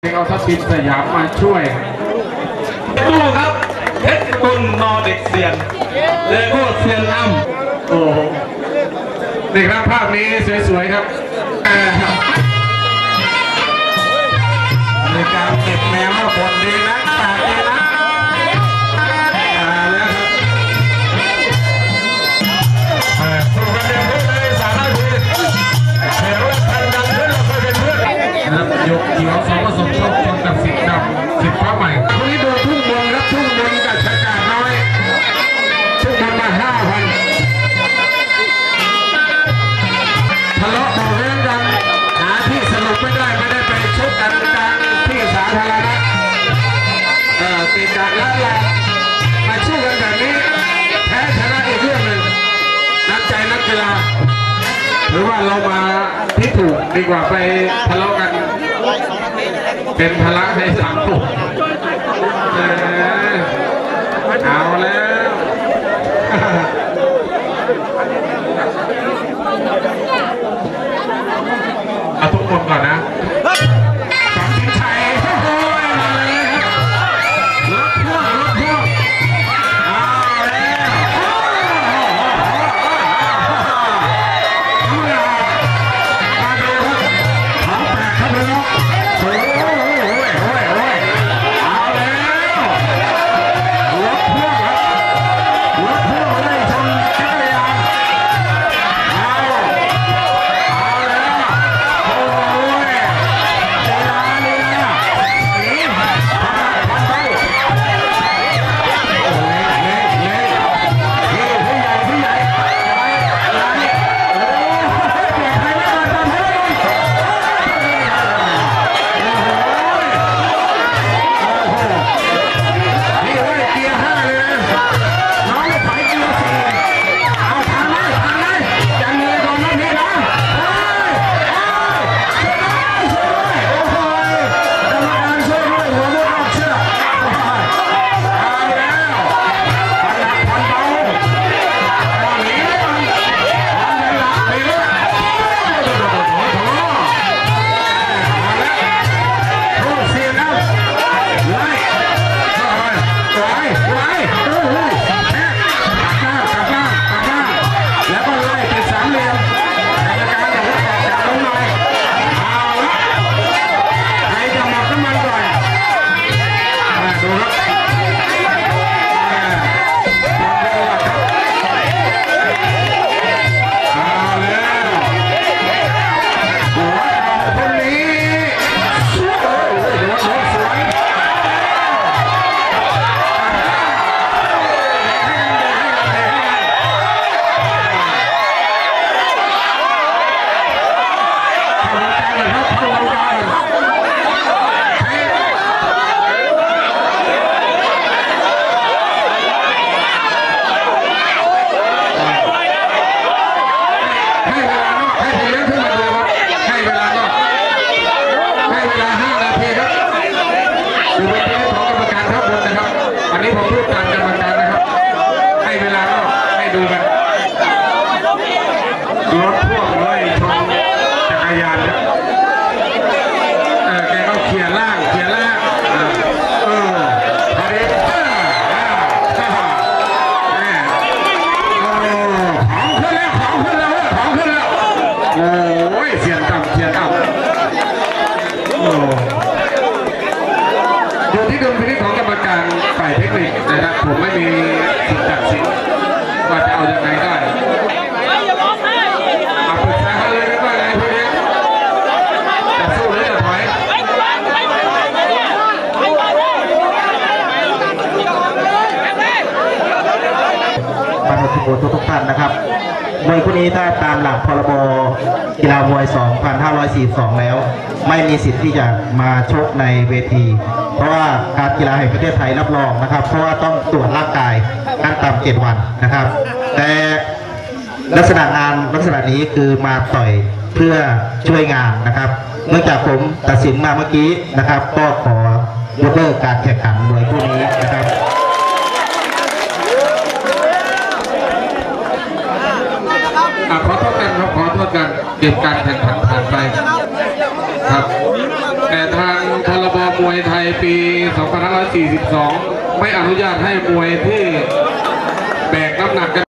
เอาทัพทิมสยามมาช่วยตู้ครับเพชรกุลนอเด็กเซียนเลโก้เซียนอ้ำโอ้โหนี่ครับภาพนี้สวยๆครับอ่าครับในการเก็บแมวมาบนดีนะปากดี ผสมโชคชนกับสิทธิ์ดำสิทธิ์ฟ้าใหม่คนนี้โดูทุ่งบนรับทุ่งบนกับชากาศน้อยทุ่งบนมาห้าพันทะเลาะเบาะแว้งกันหาที่สรุปไม่ได้ไม่ได้ไปชกกันกลางที่สาธารณะเออติดจากแล้วแหละมาสู้กันแบบนี้แพ้ชนะอีกเรื่องหนึ่งนักใจนักกีฬาหรือว่าเรามาพิสูจน์ดีกว่าไปทะเลาะกัน เป็นภาระในสังคมเออเอาแล้วเอาทุกคนก่อนนะ ฝ่ายเทคนิคนะครับผมไม่มีสิทธิ์ตัดสินว่าจะเอายังไงได้เอาปรึกษากันเลยว่าไงพวกนี้จะสู้หรือจะถอยบรรดาทุกคนทุกท่านนะครับ มวยคู่นี้ถ้าตามหลักพรบกีฬามวย 2542 แล้ว ไม่มีสิทธิ์ที่จะมาชกในเวที เพราะว่าการกีฬาแห่งประเทศไทยรับรองนะครับ เพราะว่าต้องตรวจร่างกายขั้นต่ำเจ็ดวันนะครับ แต่ลักษณะงานลักษณะนี้คือมาต่อยเพื่อช่วยงานนะครับเนื่องจากผมตัดสินมาเมื่อกี้นะครับ ก็ขอยกเลิกการแข่งขันมวยคู่นี้นะครับ อะขอโทษกันครับขอโบการแข่งขันผ่านไปครับ แต่ทางพรบมวยไทยปี 2542 ไม่อนุญาตให้มวยที่แบกน้ำหนักกัน